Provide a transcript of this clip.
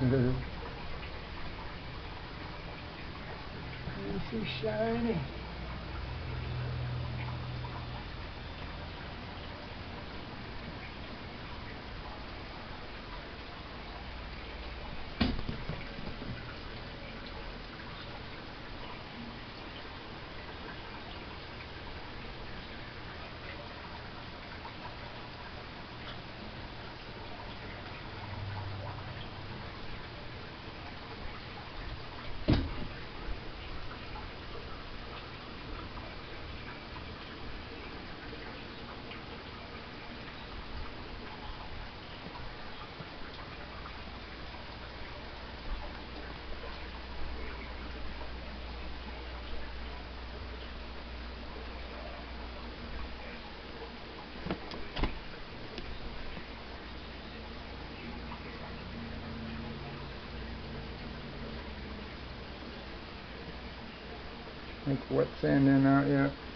So shiny. Think wet sand in out yet?